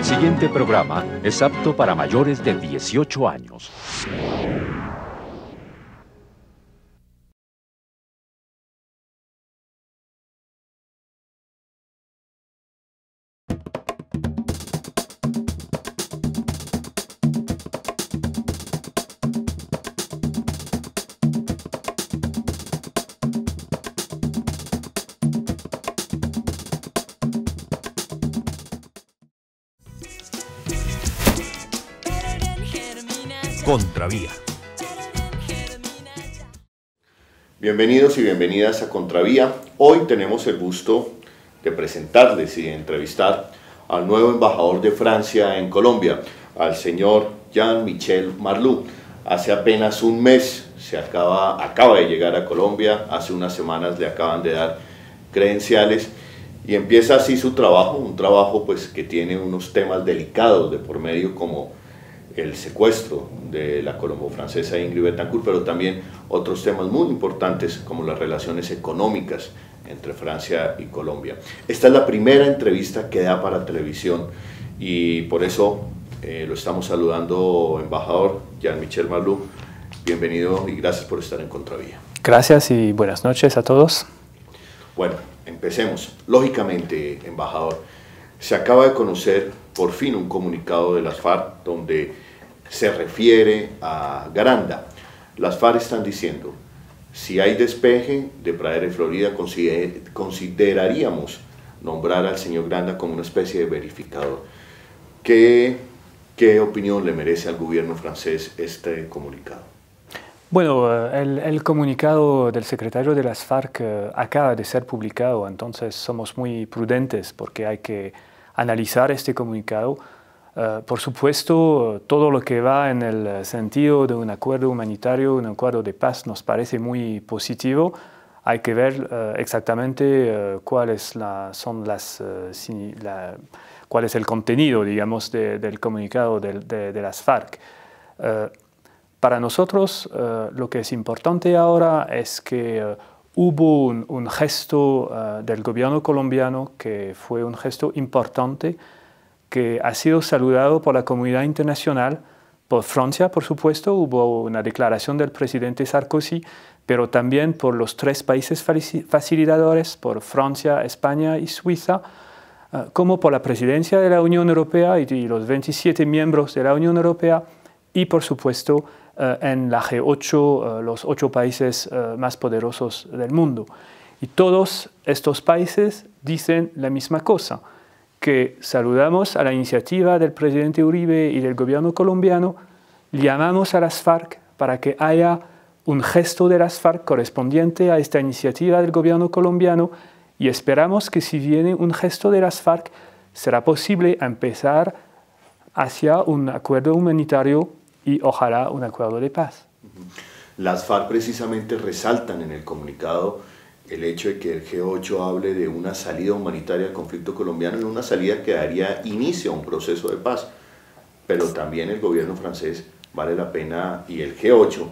El siguiente programa es apto para mayores de 18 años. Bienvenidos y bienvenidas a Contravía. Hoy tenemos el gusto de presentarles y de entrevistar al nuevo embajador de Francia en Colombia, al señor Jean-Michel Marlou. Hace apenas un mes se acaba, acaba de llegar a Colombia, hace unas semanas le acaban de dar credenciales y empieza así su trabajo, un trabajo pues que tiene unos temas delicados de por medio como el secuestro de la colombo-francesa Ingrid Betancourt, pero también otros temas muy importantes como las relaciones económicas entre Francia y Colombia. Esta es la primera entrevista que da para televisión y por eso eh, lo estamos saludando, embajador Jean-Michel Marlou. Bienvenido y gracias por estar en Contravía. Gracias y buenas noches a todos. Bueno, empecemos. Lógicamente, embajador, se acaba de conocer por fin un comunicado de las FARC donde se refiere a Garanda. Las FARC están diciendo, si hay despeje de Pradera y Florida, consideraríamos nombrar al señor Granda como una especie de verificador. ¿Qué, qué opinión le merece al gobierno francés este comunicado? Bueno, el, el, comunicado del secretario de las FARC eh, acaba de ser publicado, entonces somos muy prudentes porque hay que analizar este comunicado. Uh, por supuesto, todo lo que va en el sentido de un acuerdo humanitario, un acuerdo de paz, nos parece muy positivo. Hay que ver uh, exactamente uh, cuáles la, son las, la, cuál es el contenido, digamos, de, del comunicado de, de, de las FARC. para nosotros, lo que es importante ahora es que hubo un, un gesto del gobierno colombiano que fue un gesto importante que ha sido saludado por la comunidad internacional, por Francia, por supuesto, hubo una declaración del presidente Sarkozy, pero también por los tres países facilitadores, por Francia, España y Suiza, uh, como por la presidencia de la Unión Europea y, los 27 miembros de la Unión Europea, y por supuesto eh, en la G8, eh, los ocho países eh, más poderosos del mundo. Y todos estos países dicen la misma cosa, que saludamos a la iniciativa del presidente Uribe y del gobierno colombiano, llamamos a las FARC para que haya un gesto de las FARC correspondiente a esta iniciativa del gobierno colombiano y esperamos que si viene un gesto de las FARC será posible empezar hacia un acuerdo humanitario y ojalá un acuerdo de paz. Las FARC precisamente resaltan en el comunicado el hecho de que el G8 hable de una salida humanitaria al conflicto colombiano en una salida que daría inicio a un proceso de paz. Pero también el gobierno francés vale la pena y el G8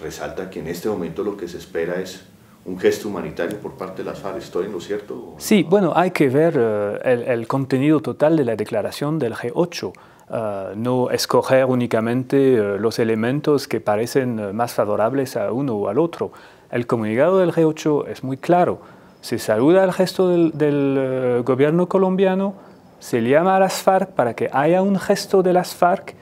resalta que en este momento lo que se espera es un gesto humanitario por parte de las FARC. ¿Estoy en lo cierto? Sí, bueno, hay que ver uh, el, el contenido total de la declaración del G8. Uh, no escoger únicamente uh, los elementos que parecen más favorables a uno o al otro. El comunicado del G8 es muy claro. Se saluda el gesto del, del gobierno colombiano, se llama a las FARC para que haya un gesto de las FARC.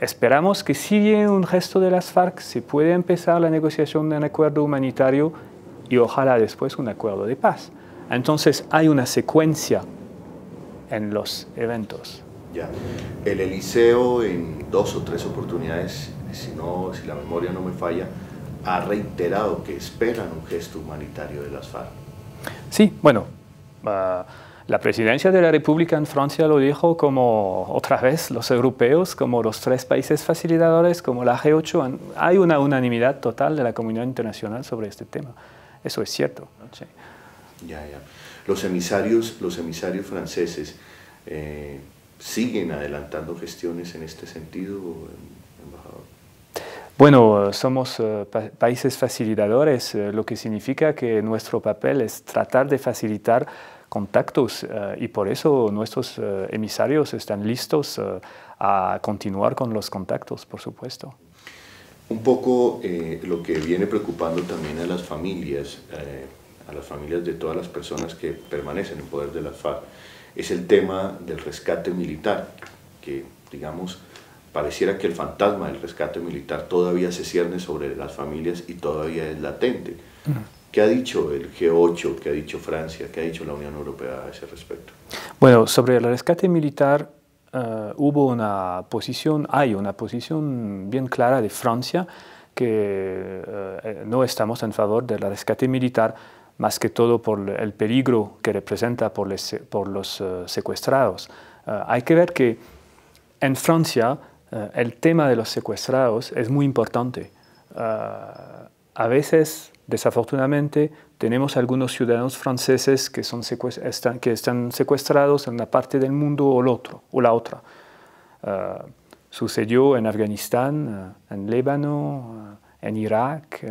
Esperamos que si viene un gesto de las FARC se puede empezar la negociación de un acuerdo humanitario y ojalá después un acuerdo de paz. Entonces hay una secuencia en los eventos. Ya. El Eliseo en dos o tres oportunidades, si, no, si la memoria no me falla, ha reiterado que esperan un gesto humanitario de las FARC. Sí, bueno, uh, la presidencia de la República en Francia lo dijo como otra vez los europeos, como los tres países facilitadores, como la G8. Hay una unanimidad total de la comunidad internacional sobre este tema. Eso es cierto. ¿no? Sí. Ya, ya. Los emisarios, los emisarios franceses, eh, siguen adelantando gestiones en este sentido? Bueno, somos uh, pa países facilitadores, uh, lo que significa que nuestro papel es tratar de facilitar contactos y por eso nuestros emisarios están listos a continuar con los contactos, por supuesto. Un poco lo que viene preocupando también a las familias, a las familias de todas las personas que permanecen en poder de las FARC, es el tema del rescate militar, que digamos pareciera que el fantasma del rescate militar todavía se cierne sobre las familias y todavía es latente. ¿Qué ha dicho el G8, qué ha dicho Francia, qué ha dicho la Unión Europea a ese respecto? Bueno, sobre el rescate militar eh, hubo una posición, hay una posición bien clara de Francia que eh, no estamos en favor del rescate militar, más que todo por el peligro que representa por, por los eh, secuestrados. hay que ver que en Francia eh, el tema de los secuestrados es muy importante. Eh, a veces, desafortunadamente, tenemos algunos ciudadanos franceses que, son están, que están secuestrados en una parte del mundo o, el otro, o la otra. Eh, sucedió en Afganistán, en Líbano, en Irak,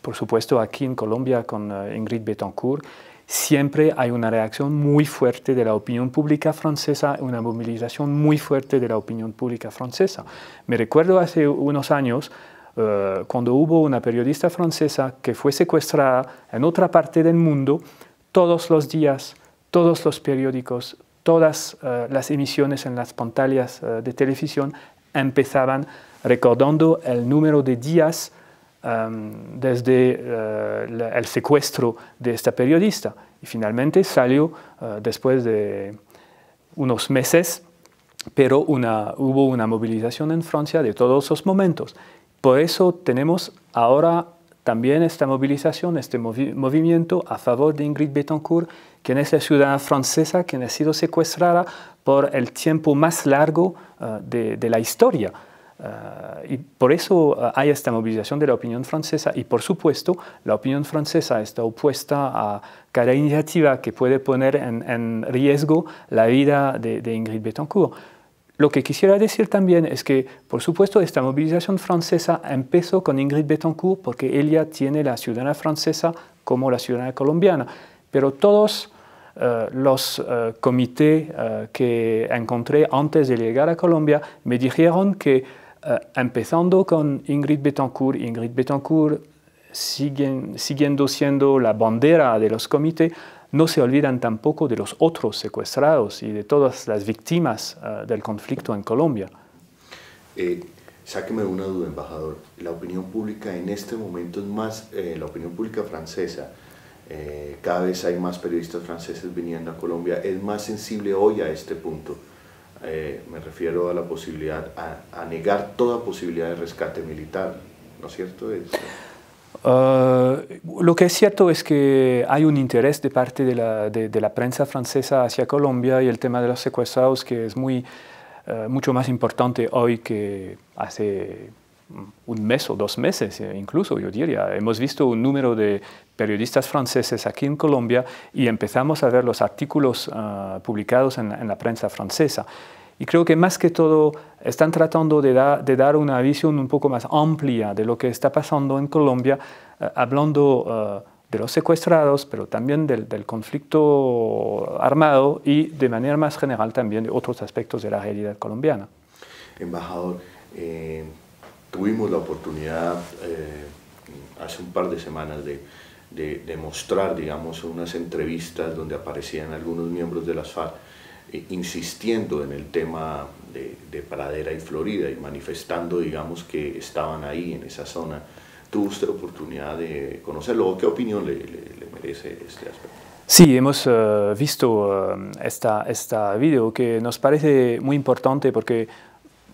por supuesto aquí en Colombia con Ingrid Betancourt siempre hay una reacción muy fuerte de la opinión pública francesa, una movilización muy fuerte de la opinión pública francesa. Me recuerdo hace unos años eh, cuando hubo una periodista francesa que fue secuestrada en otra parte del mundo, todos los días, todos los periódicos, todas eh, las emisiones en las pantallas eh, de televisión empezaban recordando el número de días Desde eh, el secuestro de esta periodista. Y finalmente salió eh, después de unos meses, pero hubo una movilización en Francia de todos esos momentos. Por eso tenemos ahora también esta movilización, este movimiento a favor de Ingrid Betancourt, quien es la ciudadana francesa que ha sido secuestrada por el tiempo más largo eh, de la historia. Eh, y por eso eh, hay esta movilización de la opinión francesa y por supuesto la opinión francesa está opuesta a cada iniciativa que puede poner en, riesgo la vida de, Ingrid Betancourt. Lo que quisiera decir también es que, por supuesto, esta movilización francesa empezó con Ingrid Betancourt porque ella tiene la ciudadana francesa como la ciudadana colombiana, pero todos eh, los comités que encontré antes de llegar a Colombia me dijeron que eh, empezando con Ingrid Betancourt. Ingrid Betancourt, siguiendo siendo la bandera de los comités, no se olvidan tampoco de los otros secuestrados y de todas las víctimas eh, del conflicto en Colombia. Eh, sáqueme una duda, embajador. La opinión pública en este momento es más, eh, la opinión pública francesa, cada vez hay más periodistas franceses viniendo a Colombia, es más sensible hoy a este punto. Eh, me refiero a la posibilidad, a, negar toda posibilidad de rescate militar, ¿no es cierto? Uh, lo que es cierto es que hay un interés de parte de la, de, la, prensa francesa hacia Colombia y el tema de los secuestrados que es muy, uh, mucho más importante hoy que hace un mes o dos meses, eh, incluso yo diría. Hemos visto un número de periodistas franceses aquí en Colombia y empezamos a ver los artículos ah, publicados en, la prensa francesa. Y creo que más que todo están tratando de, de, dar una visión un poco más amplia de lo que está pasando en Colombia, eh, hablando ah, de los secuestrados, pero también del, del, conflicto armado y de manera más general también de otros aspectos de la realidad colombiana. Embajador, eh, tuvimos la oportunidad eh, hace un par de semanas de, de, mostrar, digamos, unas entrevistas donde aparecían algunos miembros de las FARC eh, insistiendo en el tema de, de, Pradera y Florida y manifestando, digamos, que estaban ahí en esa zona. ¿Tuvo usted oportunidad de conocerlo? ¿Qué opinión le, le, merece este aspecto? Sí, hemos eh, visto esta, esta video que nos parece muy importante porque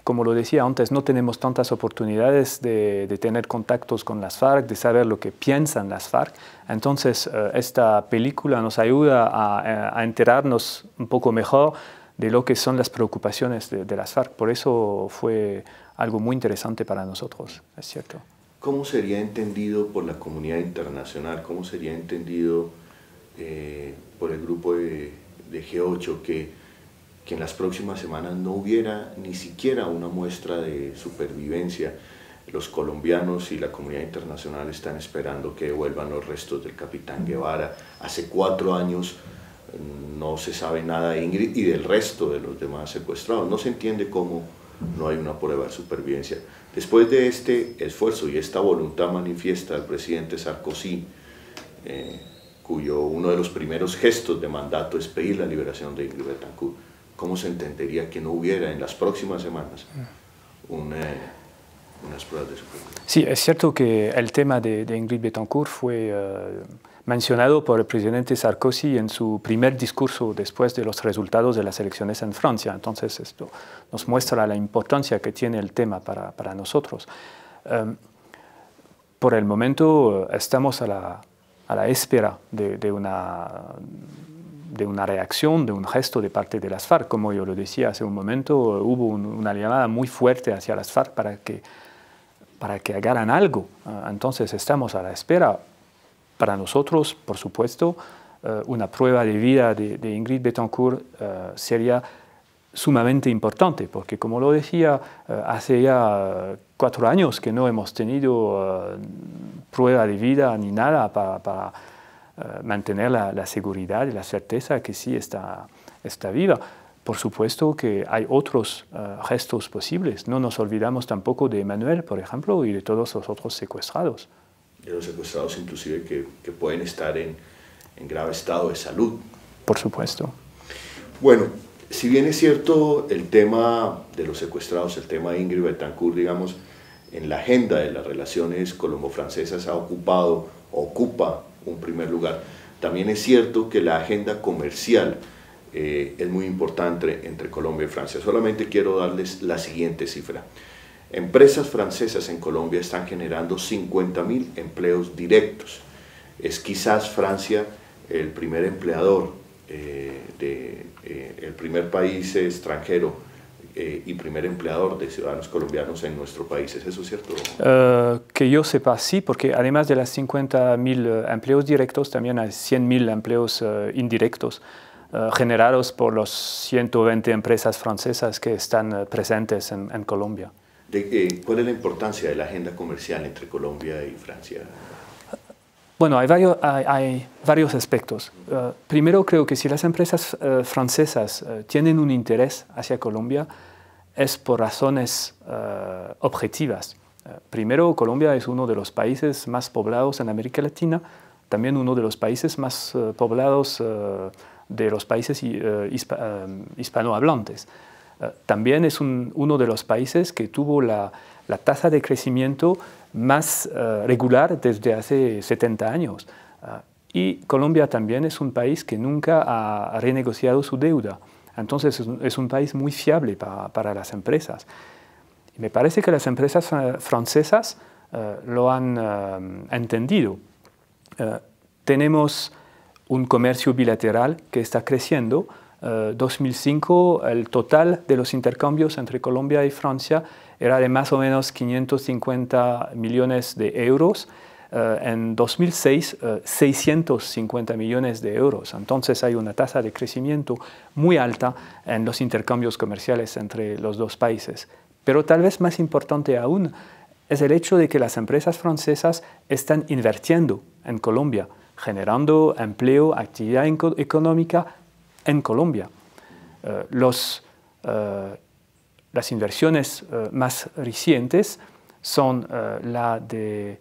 como lo decía antes, no tenemos tantas oportunidades de, tener contactos con las FARC, de saber lo que piensan las FARC. Entonces, eh, esta película nos ayuda a, enterarnos un poco mejor de lo que son las preocupaciones de, las FARC. Por eso fue algo muy interesante para nosotros, es cierto. ¿Cómo sería entendido por la comunidad internacional? ¿Cómo sería entendido eh, por el grupo de, de G8 que que en las próximas semanas no hubiera ni siquiera una muestra de supervivencia. Los colombianos y la comunidad internacional están esperando que vuelvan los restos del capitán Guevara. Hace cuatro años no se sabe nada de Ingrid y del resto de los demás secuestrados. No se entiende cómo no hay una prueba de supervivencia. Después de este esfuerzo y esta voluntad manifiesta del presidente Sarkozy, eh, cuyo uno de los primeros gestos de mandato es pedir la liberación de Ingrid Betancourt, ¿cómo se entendería que no hubiera en las próximas semanas un, eh, unas pruebas de supervivencia? Sí, es cierto que el tema de, de Ingrid Betancourt fue... Eh, mencionado por el presidente Sarkozy en su primer discurso después de los resultados de las elecciones en Francia. Entonces esto nos muestra la importancia que tiene el tema para, para nosotros. Um, por el momento eh, estamos a la, a la espera de, de, una, de una reacción, de un gesto de parte de las FARC. Como yo lo decía hace un momento, hubo un, una llamada muy fuerte hacia las FARC para que, para que hagan algo. Uh, entonces estamos a la espera para nosotros, por supuesto, eh, una prueba de vida de, Ingrid Betancourt eh, sería sumamente importante, porque como lo decía, eh, hace ya cuatro años que no hemos tenido prueba de vida ni nada para mantener la, la, seguridad y la certeza que sí está, está viva. Por supuesto que hay otros uh, gestos posibles. No nos olvidamos tampoco de Manuel, por ejemplo, y de todos los otros secuestrados de los secuestrados inclusive que, que pueden estar en, en, grave estado de salud. Por supuesto. Bueno, si bien es cierto el tema de los secuestrados, el tema de Ingrid Betancourt, digamos, en la agenda de las relaciones colombo-francesas ha ocupado, ocupa un primer lugar, también es cierto que la agenda comercial eh, es muy importante entre Colombia y Francia. Solamente quiero darles la siguiente cifra. Empresas francesas en Colombia están generando 50.000 empleos directos. Es quizás Francia el primer empleador, eh, de, eh, el primer país extranjero eh, y primer empleador de ciudadanos colombianos en nuestro país. ¿Es eso cierto? Uh, que yo sepa, sí, porque además de las 50.000 empleos directos, también hay 100.000 empleos uh, indirectos. Uh, generados por las 120 empresas francesas que están presentes en, en Colombia. De, eh, ¿Cuál es la importancia de la agenda comercial entre Colombia y Francia? Bueno, hay varios, hay, varios aspectos. Uh, primero, creo que si las empresas uh, francesas uh, tienen un interés hacia Colombia, es por razones objetivas. primero, Colombia es uno de los países más poblados en América Latina, también uno de los países más poblados de los países hispa hispanohablantes. Eh, también es un, uno de los países que tuvo la tasa de crecimiento más uh, regular desde hace 70 años. Uh, y Colombia también es un país que nunca ha renegociado su deuda. Entonces es un, país muy fiable para, las empresas. Y me parece que las empresas uh, francesas lo han entendido. tenemos un comercio bilateral que está creciendo, 2005 eh, el total de los intercambios entre Colombia y Francia era de más o menos 550 millones de euros. Uh, en 2006, uh, 650 millones de euros. Entonces hay una tasa de crecimiento muy alta en los intercambios comerciales entre los dos países. Pero tal vez más importante aún es el hecho de que las empresas francesas están invirtiendo en Colombia, generando empleo, actividad económica en Colombia. Los, uh, las inversiones uh, más recientes son la de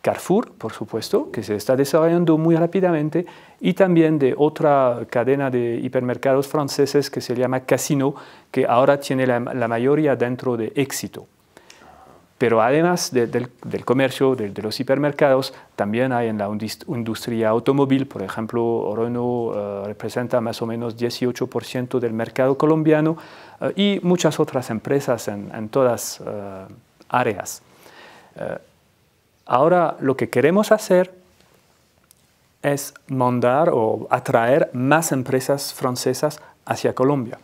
Carrefour, por supuesto, que se está desarrollando muy rápidamente, y también de otra cadena de hipermercados franceses que se llama Casino, que ahora tiene la mayoría dentro de éxito. Pero además de, del, del, comercio, de, de, los hipermercados, también hay en la industria automóvil, por ejemplo, Renault uh, representa más o menos 18% del mercado colombiano uh, y muchas otras empresas en, en todas uh, áreas. ahora lo que queremos hacer es mandar o atraer más empresas francesas hacia Colombia.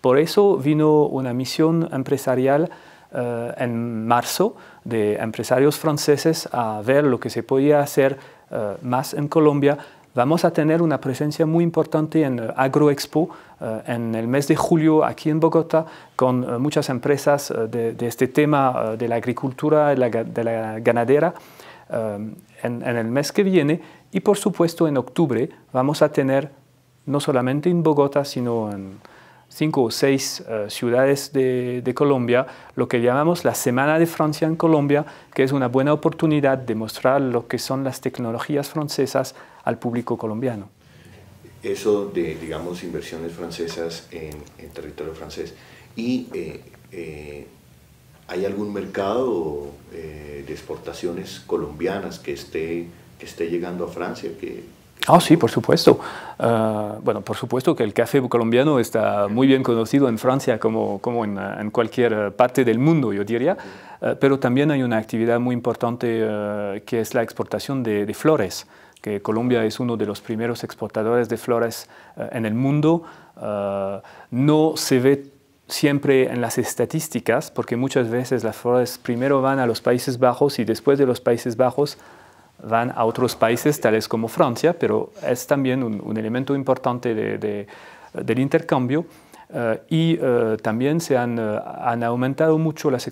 Por eso vino una misión empresarial uh, en marzo de empresarios franceses a ver lo que se podía hacer uh, más en Colombia. Vamos a tener una presencia muy importante en uh, AgroExpo en el mes de julio aquí en Bogotá con muchas empresas de, de, este tema de la agricultura, de la, de la ganadera en, en el mes que viene y por supuesto en octubre vamos a tener no solamente en Bogotá, sino en cinco o seis eh, ciudades de, Colombia, lo que llamamos la Semana de Francia en Colombia, que es una buena oportunidad de mostrar lo que son las tecnologías francesas al público colombiano. Eso de, digamos, inversiones francesas en, territorio francés. ¿Y eh, eh, hay algún mercado de exportaciones colombianas que esté, que esté llegando a Francia? Que, Ah, sí, por supuesto. Ah, bueno, por supuesto que el café colombiano está muy bien conocido en Francia como, como en, en, cualquier parte del mundo, yo diría, ah, pero también hay una actividad muy importante ah, que es la exportación de, de, flores, que Colombia es uno de los primeros exportadores de flores en el mundo. no se ve siempre en las estadísticas, porque muchas veces las flores primero van a los Países Bajos y después de los Países Bajos van a otros países tales como Francia, pero es también un, elemento importante del intercambio. Eh, y eh, también se han, eh, han, aumentado mucho las,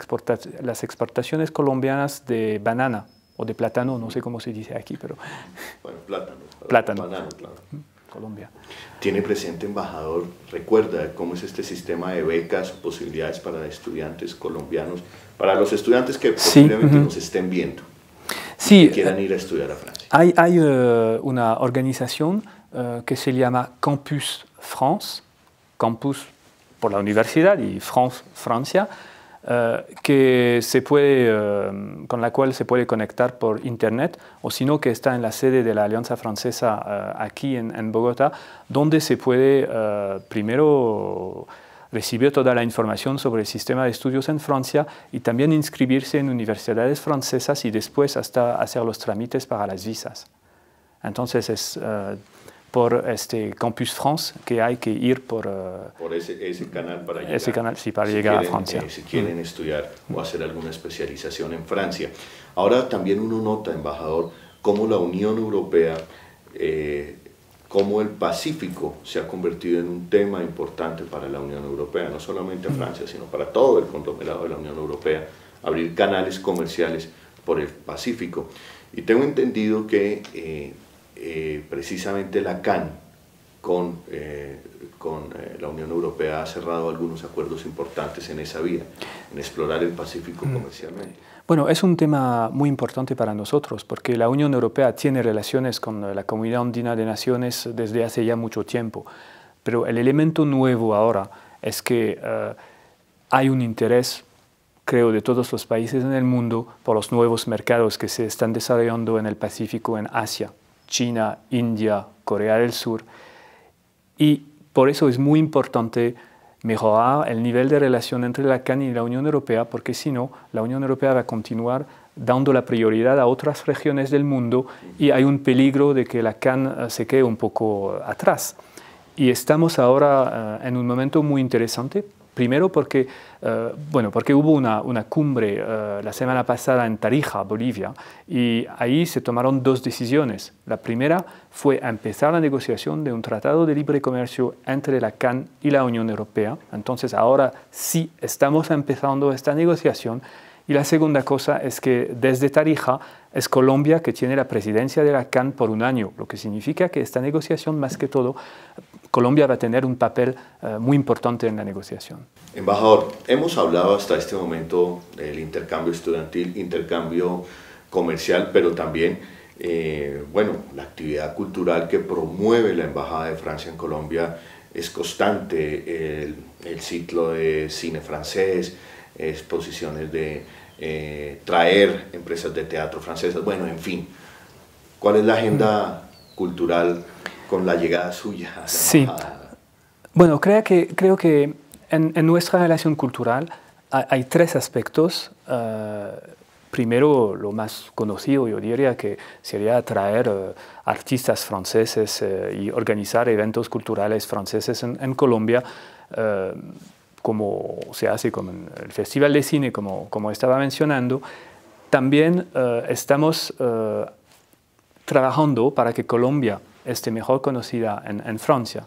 las, exportaciones colombianas de banana o de plátano, no sé cómo se dice aquí, pero... Bueno, plátano. Plátano. claro. Colombia. Tiene presente, embajador, recuerda cómo es este sistema de becas, posibilidades para estudiantes colombianos, para los estudiantes que posiblemente nos estén viendo sí, quieran ir a estudiar a Francia. Hay, hay uh, una organización uh, que se llama Campus France, Campus por la universidad y France, Francia, uh, que se puede, con la cual se puede conectar por internet, o sino que está en la sede de la Alianza Francesa aquí en, en, Bogotá, donde se puede primero recibió toda la información sobre el sistema de estudios en Francia y también inscribirse en universidades francesas y después hasta hacer los trámites para las visas. Entonces es eh, por este Campus France que hay que ir por, uh, por ese, ese, canal para llegar, ese canal, sí, para llegar a Francia. Eh, si quieren mm. estudiar o hacer alguna especialización en Francia. Ahora también uno nota, embajador, cómo la Unión Europea eh, cómo el Pacífico se ha convertido en un tema importante para la Unión Europea, no solamente Francia, sino para todo el conglomerado de la Unión Europea, abrir canales comerciales por el Pacífico. Y tengo entendido que eh, eh, precisamente la CAN con, eh, con la Unión Europea ha cerrado algunos acuerdos importantes en esa vía, en explorar el Pacífico mm. comercialmente. Bueno, es un tema muy importante para nosotros porque la Unión Europea tiene relaciones con la Comunidad Andina de Naciones desde hace ya mucho tiempo, pero el elemento nuevo ahora es que eh, hay un interés, creo, de todos los países en el mundo por los nuevos mercados que se están desarrollando en el Pacífico, en Asia, China, India, Corea del Sur, y por eso es muy importante mejorar el nivel de relación entre la CAN y la Unión Europea, porque si no, la Unión Europea va a continuar dando la prioridad a otras regiones del mundo y hay un peligro de que la CAN eh, se quede un poco atrás. Y estamos ahora eh, en un momento muy interesante Primero porque, eh, bueno, porque hubo una, una cumbre eh, la semana pasada en Tarija, Bolivia, y ahí se tomaron dos decisiones. La primera fue empezar la negociación de un tratado de libre comercio entre la CAN y la Unión Europea. Entonces ahora sí estamos empezando esta negociación. Y la segunda cosa es que desde Tarija es Colombia que tiene la presidencia de la CAN por un año, lo que significa que esta negociación, más que todo, Colombia va a tener un papel eh, muy importante en la negociación. Embajador, hemos hablado hasta este momento del intercambio estudiantil, intercambio comercial, pero también, eh, bueno, la actividad cultural que promueve la Embajada de Francia en Colombia es constante, el, el ciclo de cine francés, exposiciones de eh, traer empresas de teatro francesas, bueno, en fin. ¿Cuál es la agenda cultural con la llegada suya. sí. Bueno, creo que, creo que en, nuestra relación cultural hay, tres aspectos. Eh, primero, lo más conocido, yo diría que sería atraer eh, artistas franceses eh, y organizar eventos culturales franceses en, Colombia, como se hace con el Festival de Cine, como, como estaba mencionando. También estamos trabajando para que Colombia esté mejor conocida en, Francia.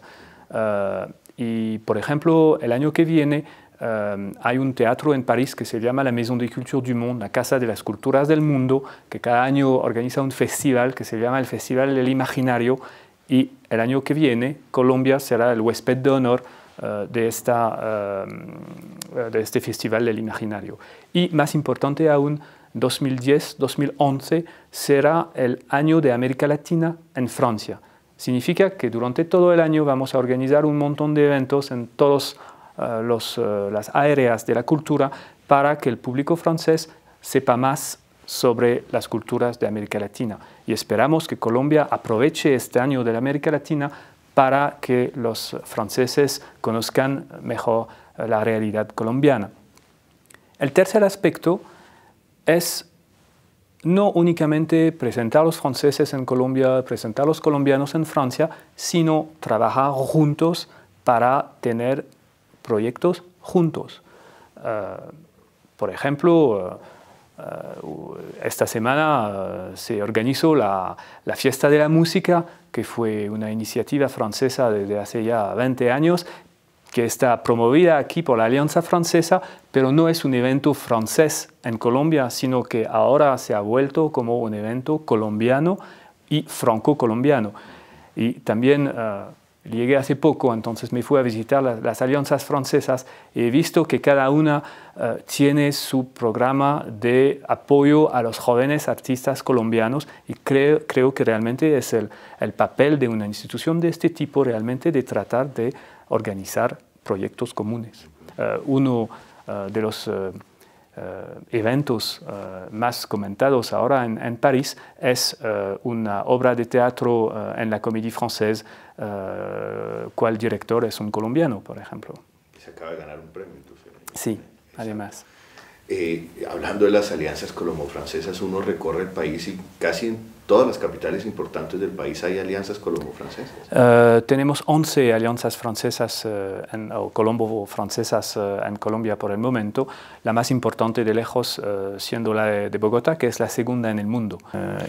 Eh, y, por ejemplo, el año que viene eh, hay un teatro en París que se llama la Maison de Culture du Monde, la Casa de las Culturas del Mundo, que cada año organiza un festival que se llama el Festival del Imaginario y el año que viene Colombia será el huésped de honor eh, de, esta, de este Festival del Imaginario. Y más importante aún, 2010-2011 será el año de América Latina en Francia. Significa que durante todo el año vamos a organizar un montón de eventos en todas uh, las áreas de la cultura para que el público francés sepa más sobre las culturas de América Latina. Y esperamos que Colombia aproveche este año de la América Latina para que los franceses conozcan mejor la realidad colombiana. El tercer aspecto es no únicamente presentar a los franceses en Colombia, presentar a los colombianos en Francia, sino trabajar juntos para tener proyectos juntos. Eh, por ejemplo, eh, eh, esta semana se organizó la, la, Fiesta de la Música, que fue una iniciativa francesa desde hace ya 20 años, que está promovida aquí por la Alianza Francesa, pero no es un evento francés en Colombia, sino que ahora se ha vuelto como un evento colombiano y franco-colombiano. Y también uh, llegué hace poco, entonces me fui a visitar las, las alianzas francesas y he visto que cada una uh, tiene su programa de apoyo a los jóvenes artistas colombianos y creo, creo que realmente es el, el papel de una institución de este tipo realmente de tratar de organizar proyectos comunes. Uh, uno uh, de los uh, eventos más comentados ahora en, en París es una obra de teatro en la Comédie Française, cual director es un colombiano, por ejemplo. Se acaba de ganar un premio, entonces. Sí, además. Eh, hablando de las alianzas colombo-francesas, uno recorre el país y casi en todas las capitales importantes del país hay alianzas colombo-francesas. Uh, tenemos 11 alianzas francesas uh, en, o colombo-francesas uh, en Colombia por el momento, la más importante de lejos siendo la de, de, Bogotá, que es la segunda en el mundo.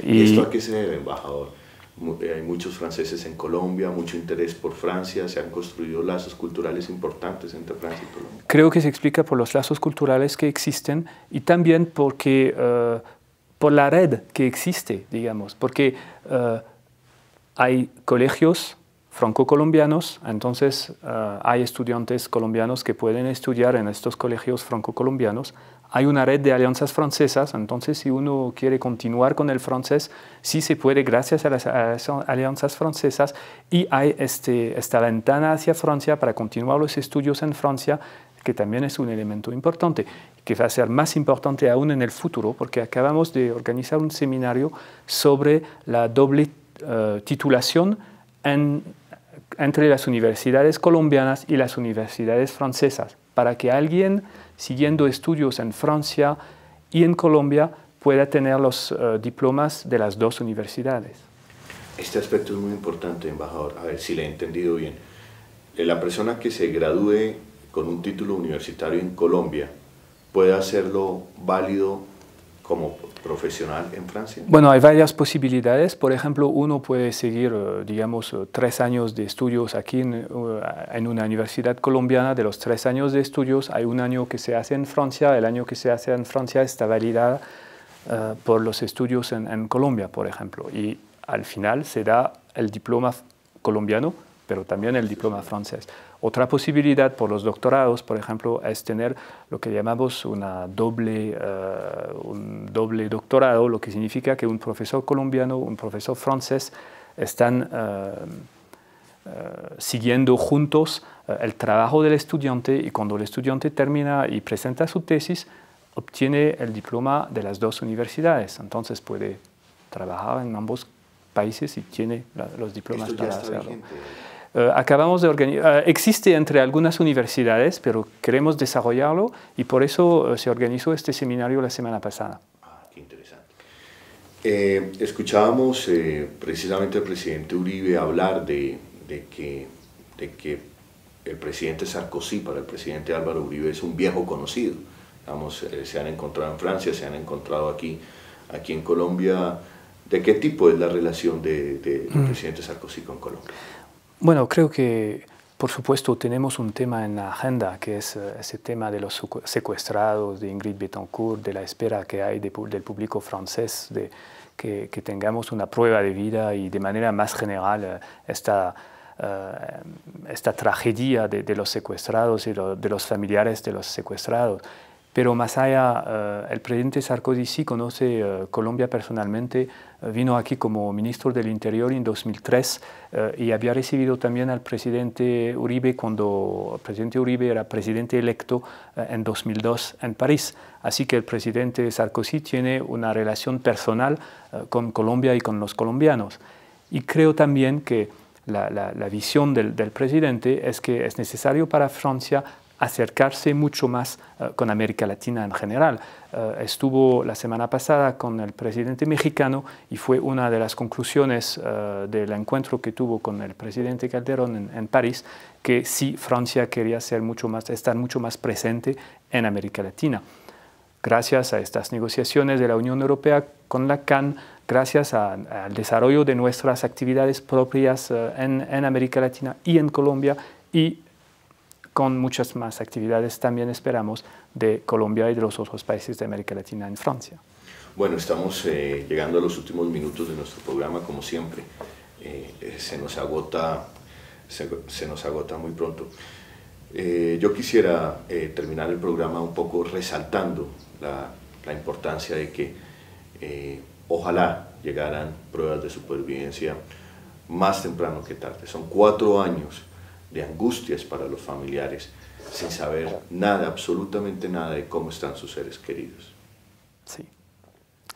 ¿Y, ¿Y esto a qué se debe, embajador? Hay muchos franceses en Colombia, mucho interés por Francia, se han construido lazos culturales importantes entre Francia y Colombia. Creo que se explica por los lazos culturales que existen y también porque por la red que existe, digamos, porque uh, hay colegios franco-colombianos, entonces uh, hay estudiantes colombianos que pueden estudiar en estos colegios franco-colombianos. Hay una red de alianzas francesas, entonces si uno quiere continuar con el francés, sí se puede gracias a las, alianzas francesas y hay este, esta ventana hacia Francia para continuar los estudios en Francia que también es un elemento importante, que va a ser más importante aún en el futuro, porque acabamos de organizar un seminario sobre la doble uh, titulación en, entre las universidades colombianas y las universidades francesas, para que alguien siguiendo estudios en Francia y en Colombia pueda tener los uh, diplomas de las dos universidades. Este aspecto es muy importante, embajador. A ver si le he entendido bien. La persona que se gradúe con un título universitario en Colombia puede hacerlo válido como profesional en Francia? Bueno, hay varias posibilidades. Por ejemplo, uno puede seguir, eh, digamos, eh, tres años de estudios aquí en, eh, en, una universidad colombiana. De los tres años de estudios, hay un año que se hace en Francia. El año que se hace en Francia está validado uh, por los estudios en, en Colombia, por ejemplo. Y al final se da el diploma colombiano, pero también el diploma francés. Otra posibilidad por los doctorados, por ejemplo, es tener lo que llamamos una doble, uh, un doble doctorado, lo que significa que un profesor colombiano, un profesor francés están uh, uh, siguiendo juntos el trabajo del estudiante y cuando el estudiante termina y presenta su tesis, obtiene el diploma de las dos universidades. Entonces puede trabajar en ambos países y tiene la, los diplomas para hacerlo. Vigente. Uh, acabamos de organizar, uh, existe entre algunas universidades, pero queremos desarrollarlo y por eso uh, se organizó este seminario la semana pasada. Ah, qué interesante. Eh, escuchábamos eh, precisamente al presidente Uribe hablar de, de, que, de que el presidente Sarkozy para el presidente Álvaro Uribe es un viejo conocido. Vamos, eh, se han encontrado en Francia, se han encontrado aquí, aquí en Colombia. ¿De qué tipo es la relación de, de, del mm. presidente Sarkozy con Colombia? Bueno, creo que por supuesto tenemos un tema en la agenda que es uh, ese tema de los secuestrados, de Ingrid Betancourt, de la espera que hay de, del público francés, de que, tengamos una prueba de vida y de manera más general esta, esta tragedia de, los secuestrados y de los familiares de los secuestrados. Pero más allá, eh, el presidente Sarkozy sí conoce eh, Colombia personalmente, eh, vino aquí como ministro del Interior en 2003 y había recibido también al presidente Uribe cuando el presidente Uribe era presidente electo en 2002 en París. Así que el presidente Sarkozy tiene una relación personal con Colombia y con los colombianos. Y creo también que la, la visión del, del presidente es que es necesario para Francia acercarse mucho más eh, con América Latina en general. Eh, estuvo la semana pasada con el presidente mexicano y fue una de las conclusiones eh, del encuentro que tuvo con el presidente Calderón en, París, que sí Francia quería ser mucho más, estar mucho más presente en América Latina. Gracias a estas negociaciones de la Unión Europea con la CAN, gracias al desarrollo de nuestras actividades propias en, en América Latina y en Colombia y con muchas más actividades también esperamos de Colombia y de los otros países de América Latina en Francia. Bueno, estamos eh, llegando a los últimos minutos de nuestro programa, como siempre. Eh, eh, se, nos agota, se, nos agota muy pronto. yo quisiera terminar el programa un poco resaltando la, la importancia de que ojalá llegaran pruebas de supervivencia más temprano que tarde. Son cuatro años de angustias para los familiares, sin saber nada, absolutamente nada de cómo están sus seres queridos. Sí,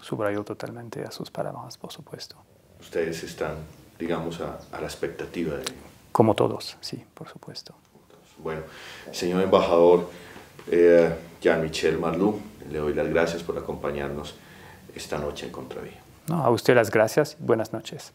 subrayo totalmente a sus palabras, por supuesto. Ustedes están, digamos, a, la expectativa de... Como todos, sí, por supuesto. Bueno, señor embajador eh, Jean-Michel Marlou, le doy las gracias por acompañarnos esta noche en Contravía. No, a usted las gracias. Buenas noches.